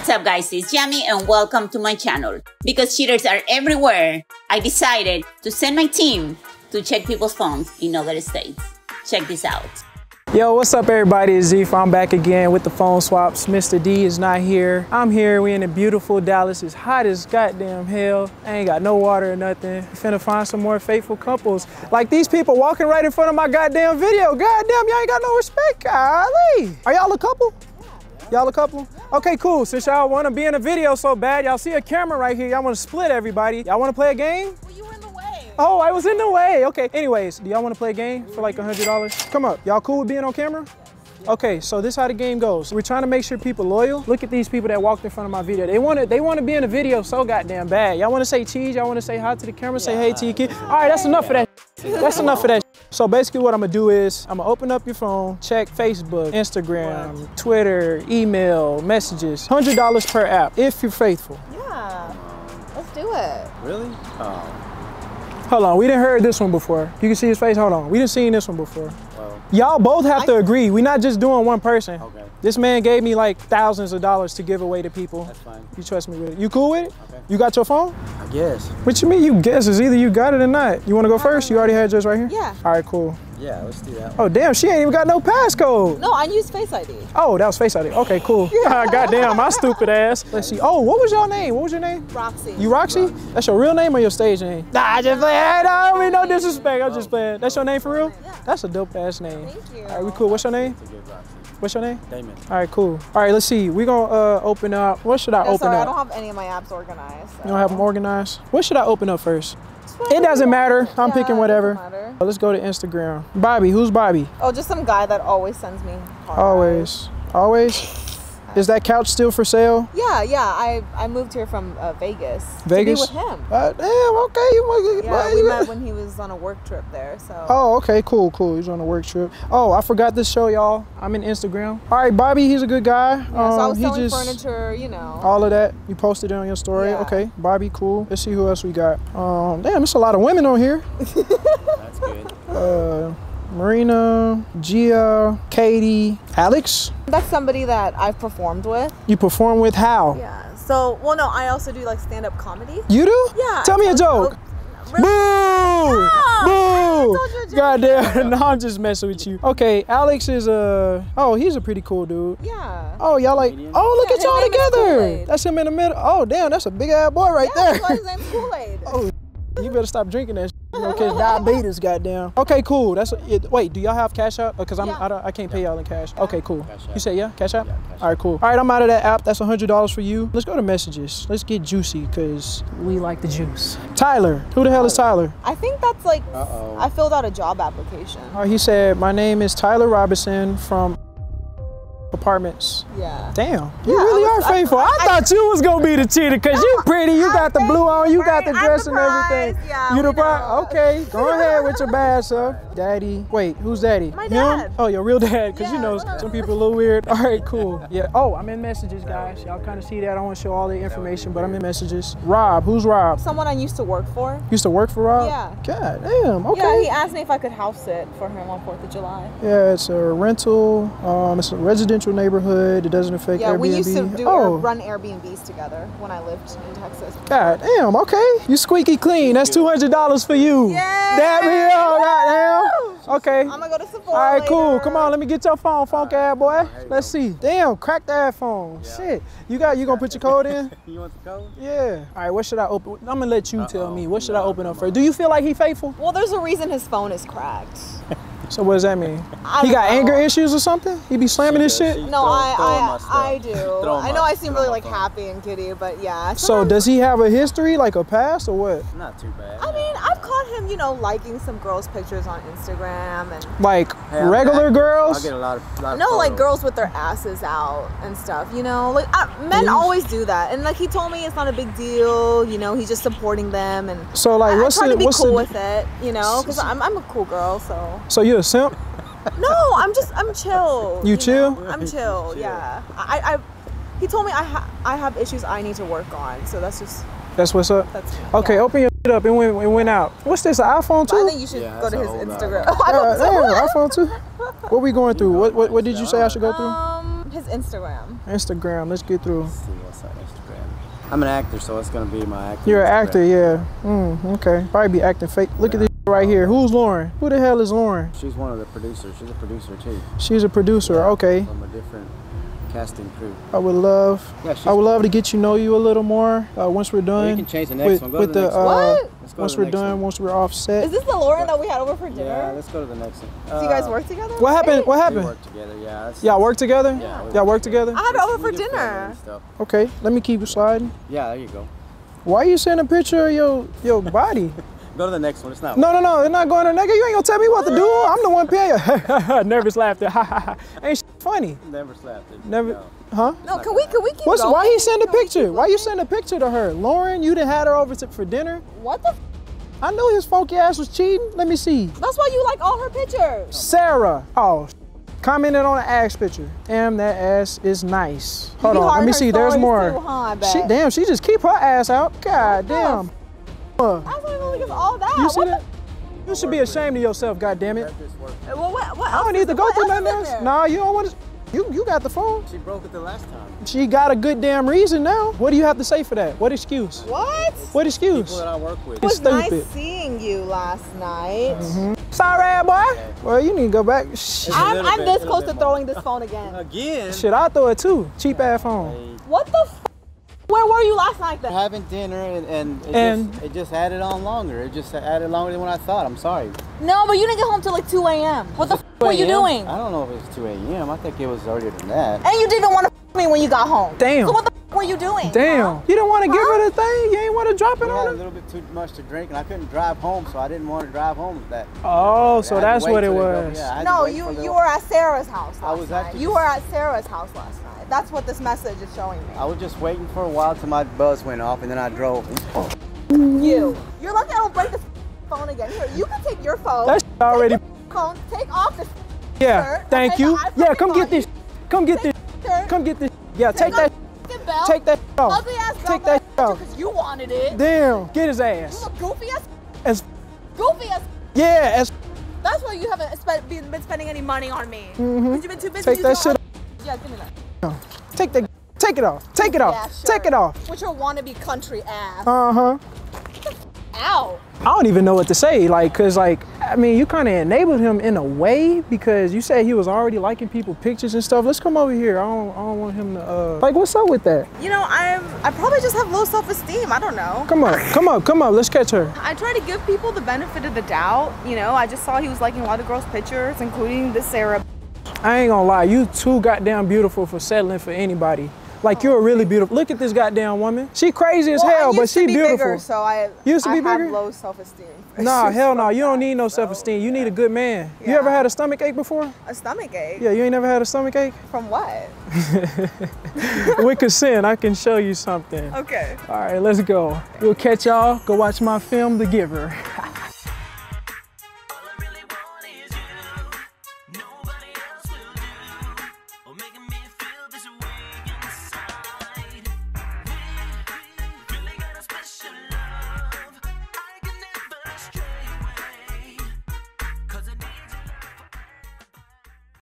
What's up guys, it's Yami and welcome to my channel. Because cheaters are everywhere, I decided to send my team to check people's phones in other states. Check this out. Yo, what's up everybody? It's Zeef. I'm back again with the phone swaps. Mr. D is not here. I'm here. We in the beautiful Dallas. It's hot as goddamn hell. I ain't got no water or nothing. Finna find some more faithful couples. Like these people walking right in front of my goddamn video. Goddamn, y'all ain't got no respect. Golly. Are y'all a couple? Y'all a couple? Okay, cool. Since y'all want to be in a video so bad, y'all see a camera right here. Y'all want to split everybody. Y'all want to play a game? Well, you were in the way. Oh, I was in the way. Okay. Anyways, do y'all want to play a game for like $100? Come up. Y'all cool with being on camera? Okay, so this how the game goes. We're trying to make sure people loyal. Look at these people that walked in front of my video. They want to they want to be in a video so goddamn bad. Y'all want to say cheese? Y'all want to say hi to the camera? Say hey to your kid? All right, that's enough for that. That's enough for that. So basically what I'm gonna do is I'm gonna open up your phone, check Facebook, Instagram, Twitter, email, messages. $100 per app if you're faithful. Yeah. Let's do it. Really? Oh, Hold on, we didn't heard this one before. You can see his face, hold on. We didn't seen this one before. Y'all both have to agree. We're not just doing one person. okay. This man gave me like thousands of dollars to give away to people. That's fine. You trust me with it. You cool with it? Okay. You got your phone? I guess. What you mean you guess? Is either you got it or not. You wanna go uh, first? You already had yours right here? Yeah. All right, cool. Yeah, let's do that. One. Oh damn, she ain't even got no passcode. No, I use Face ID. Oh, that was Face ID. Okay, cool. Ah, goddamn, my stupid ass. Let's see. Oh, what was your name? What was your name? Roxy. You Roxy? That's your real name or your stage name? Nah, I just playing. Hey, no, I don't mean no disrespect. I'm just oh. playing. That's your name for real? Yeah. That's a dope ass name. Thank you. All right, we cool. What's your name? To get Roxy. What's your name? Damon. All right, cool. All right, let's see. We're gonna uh, open up. What should I No, open sorry, up? I don't have any of my apps organized. you don't have them organized? What should I open up first? It doesn't matter. I'm Yeah, picking whatever. matter. Let's go to Instagram. Bobby, who's Bobby? Oh, just some guy that always sends me. Always. Always? Is that couch still for sale? Yeah, yeah. I I moved here from uh, Vegas. Vegas? To be with him. Uh, damn, okay. You, want- Yeah, well, we you- met when he was on a work trip there. So. Oh, okay, cool, cool. He's on a work trip. Oh, I forgot to show y'all. I'm in Instagram. All right, Bobby, he's a good guy. Yeah, so I Um, was he selling just furniture, you know. all of that. You posted it on your story. Yeah. Okay, Bobby, cool. Let's see who else we got. Um, damn, it's a lot of women on here. That's good. Uh, Marina, Gia, Katie, Alex. That's somebody that I've performed with. You perform with how? Yeah. So, well, no, I also do like stand-up comedy. You do? Yeah. Tell me a joke. Really? Boo! Boo! told you a. Goddamn! no, I'm just messing with you. Okay, Alex is a. Oh, he's a pretty cool dude. Yeah. Oh, y'all like. Oh, look Yeah, at y'all together. That's him in the middle. Oh, damn, that's a big ass boy right Yeah, there. that's why his name's Kool-Aid. Oh, you better stop drinking that. Shit, you know, cause diabetes, goddamn. Okay, cool. That's it. Wait, do y'all have Cash App? Because I'm Yeah. I, don't, I can't pay y'all in cash. Okay, cool. Cash You say yeah, Cash App. Yeah, Cash All right, cool. All right, I'm out of that app. That's hundred dollars for you. Let's go to messages. Let's get juicy, cause we like the juice. Tyler, who the hell is Tyler? I think that's like Uh-oh. I filled out a job application. Uh, he said, my name is Tyler Robinson from apartments. Yeah. Damn, you Yeah, I really was- are faithful. I, I- thought you was gonna be the cheater because you pretty, you got the blue on, you got the dress and everything. Yeah, you the prize? Okay, go ahead with your bad self. Daddy, wait, who's daddy? My Him? dad. Oh, your real dad, because you know some people a little weird. All right, cool. Yeah. Oh, I'm in messages, guys. Y'all kind of see that. I don't want to show all the information, but I'm in messages. Rob, who's Rob? Someone I used to work for. Used to work for Rob? Yeah. God damn. Okay. Yeah, he asked me if I could house sit for him on Fourth of July. Yeah, it's a rental. Um, it's a residential neighborhood. It doesn't affect Yeah, Airbnb. we used to do oh, Air, run Airbnbs together when I lived in Texas. God damn. Okay, you squeaky clean. That's two hundred dollars for you. Yeah. Damn me up. Goddamn. Okay. I'm gonna go to Sephora. All right, cool. Come on, let me get your phone, funk ass boy. Let's see. Damn, crack that phone. Yeah. Shit. You got you gonna put your code in? You want the code? Yeah. All right, what should I open? I'm gonna let you tell Uh-oh. me. What should I open up come first? Do you feel like he faithful? Well, there's a reason his phone is cracked. So what does that mean? I He got know. anger issues or something? He be slamming his shit? No, Throw- I throw I. I do. I know I seem really like happy and kitty, but yeah. So does he have a history, like a past or what? Not too bad. I mean, I've caught him, you know, liking some girls' pictures on Instagram and Like Hey, I'm regular active, girls? I get a lot of, lot of no, like girls with their asses out and stuff. You know, like uh, men Yeah. always do that, and like he told me it's not a big deal. You know, he's just supporting them, and So like, I, I what's try the to be what's cool the? with it. You know, because I'm I'm a cool girl, so So you a simp? no, I'm just I'm chill. You know? chill? I'm chill. Chill. Yeah. I I he told me I ha- I have issues I need to work on, so that's just That's what's up. that's Okay, yeah. open your shit up. It went, it went out. What's this? An iPhone But I think you should Yeah, go to his Instagram. iPhone. I Uh, don't damn, iPhone too. What we going through? What, what what did you say I should go through? Um, his Instagram? Instagram. Let's get through. Let's see what's on Instagram. I'm an actor, so it's gonna be my acting. You're an Instagram. actor, yeah. Mm, okay. Probably be acting fake. Look at this right here. Who's Lauren? Who the hell is Lauren? She's one of the producers. She's a producer too. She's a producer. Okay. From a different casting crew. I would love. Yeah, I would love to get you know you a little more uh, once we're Well, done. you can change the next with, one. Go with to the, the next uh, one. What? Let's go once we're done, one. once we're off set. Is this the Lauren that we had over for dinner? Yeah, let's go to the next one. Do you guys Uh, work together? what happened? What We happened? work together. Yeah. that's- Y'all work together? Yeah, we Y'all work together? I had it over for dinner. Okay. Let me keep it sliding. Yeah, there you go. Why are you sending a picture of your your body? Go to the next one. It's not. No, no, no. It's not going to nigga. You ain't gonna tell me what to do. I'm the one paying you. Nervous laughter. ain't sh- funny. Never slapped it. Never. No. Huh? No, can we can we keep What's going? why he send a picture? Why you send a picture to her? Lauren, you done had her over to, for dinner. What the? F- I knew his funky ass was cheating. Let me see. That's why you like all her pictures. Sarah. Oh, sh- commented on the ass picture. Damn, that ass is nice. Hold on. Let me see. There's more. too, huh, She, damn, she just keep her ass out. God the damn. Uh, That's why you like all that. You see what that? You should be ashamed of yourself. God damn it. Let this work. The, what, what, what I don't need to go through else nothing else. there? Nah, you don't want to. You you got the phone. She broke it the last time. She got a good damn reason now. What do you have to say for that? What excuse? What? What People excuse? that I work with. It was Stupid. nice seeing you last night. Mm-hmm. Sorry, boy. Well, you need to go back. I'm, I'm bit, this close to throwing this phone again. Again. shit I throw it too. Cheap ass phone. What the? F- Where were you last night then? having dinner and, and, it, And- just, it just added on longer. It just added longer than what I thought. I'm sorry. No, but you didn't get home till like 2 a.m. What the f- were you doing? I don't know if it was 2 a.m. I think it was earlier than that. And you didn't want to f- me when you got home. Damn. So what the f- were you doing? Damn. huh? You didn't want to give Huh? her the thing. You ain't want to drop it We had a on her. little bit too much to drink, and I couldn't drive home, so I didn't want to drive home with that. Oh, so I had to that's what it till go- was. yeah, I had to No, you you were at Sarah's house last I was night. You were at Sarah's house last night. That's what this message is showing me. I was just waiting for a while till my buzz went off, and then I drove. You. You're lucky I don't break this phone again. Here, you can take your phone. That's shit already. Take your phone. Take off this Yeah. shirt, Thank okay, you. the Yeah. iPhone Come get body. this. Come get this. shirt. Come get this. Yeah. Take that. belt. Take that off. Ugly ass belt Take that off. because you wanted it. Damn. Get his ass. You ass. look goofy as As goofy as. yeah. As That's why you haven't spent, been, been spending any money on me. Because you've been too busy. Mm-hmm. take that shit. Yeah, give me that. Take that. Take it off. Take it off. Yeah, Take it off. With your wannabe country ass. Uh huh. Ow. I don't even know what to say, like, cause like, I mean, you kind of enabled him in a way because you said he was already liking people pictures and stuff. Let's come over here. I don't, I don't want him to, uh, like, what's up with that? You know, I'm. I probably just have low self-esteem. I don't know. Come up, come up, come up. Let's catch her. I try to give people the benefit of the doubt. You know, I just saw he was liking a lot of girls' pictures, including this Sarah. I ain't gonna lie, you too goddamn beautiful for settling for anybody. Like you're really beautiful. Look at this goddamn woman. She crazy as Well, hell, but used to she be beautiful. Bigger, so I Used to I be have bigger? low self-esteem. Nah, hell no. You don't need no self-esteem. You need a good man. You ever had a stomach ache before? A stomach ache. Yeah, you ain't never had a stomach ache? From what? With consent, I can show you something. Okay. All right, let's go. We'll catch y'all. Go watch my film, The Giver.